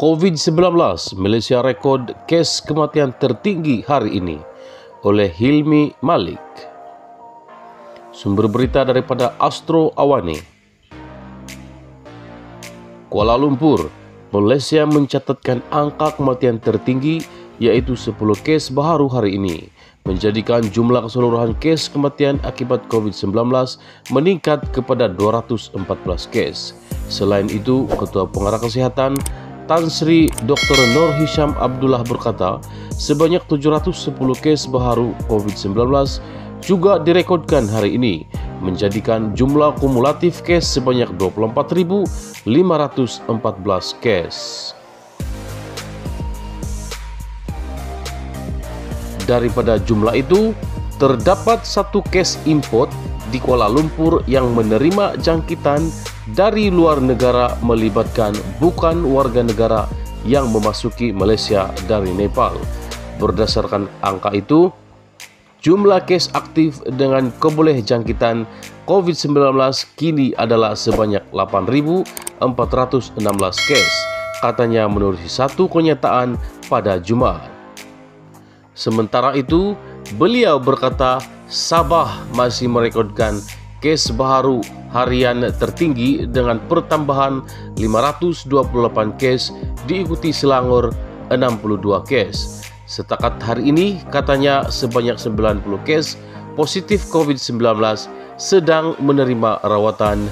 COVID-19, Malaysia rekod kes kematian tertinggi hari ini oleh Hilmi Malik. Sumber berita daripada Astro Awani. Kuala Lumpur, Malaysia mencatatkan angka kematian tertinggi yaitu 10 kes baru hari ini menjadikan jumlah keseluruhan kes kematian akibat COVID-19 meningkat kepada 214 kes. Selain itu, Ketua Pengarah Kesehatan Tan Sri Dr. Nur Hisham Abdullah berkata, sebanyak 710 kes baru COVID-19 juga direkodkan hari ini, menjadikan jumlah kumulatif kes sebanyak 24.514 kes. Daripada jumlah itu, terdapat satu kes import di Kuala Lumpur yang menerima jangkitan dari luar negara melibatkan bukan warga negara yang memasuki Malaysia dari Nepal. Berdasarkan angka itu, jumlah kes aktif dengan keboleh jangkitan COVID-19 kini adalah sebanyak 8.416 kes, katanya menurut satu kenyataan pada Jumat. Sementara itu, beliau berkata Sabah masih merekodkan kes baru harian tertinggi dengan pertambahan 528 kes diikuti Selangor 62 kes. Setakat hari ini katanya sebanyak 90 kes positif COVID-19 sedang menerima rawatan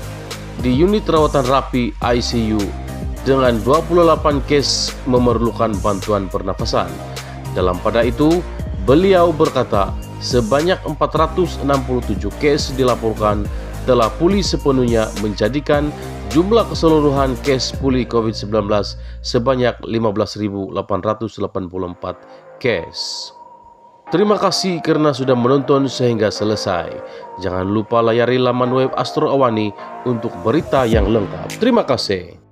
di unit rawatan rapi ICU dengan 28 kes memerlukan bantuan pernafasan. Dalam pada itu, beliau berkata sebanyak 467 kes dilaporkan telah pulih sepenuhnya menjadikan jumlah keseluruhan kes pulih COVID-19 sebanyak 15.884 kes. Terima kasih kerana sudah menonton sehingga selesai. Jangan lupa layari laman web Astro Awani untuk berita yang lengkap. Terima kasih.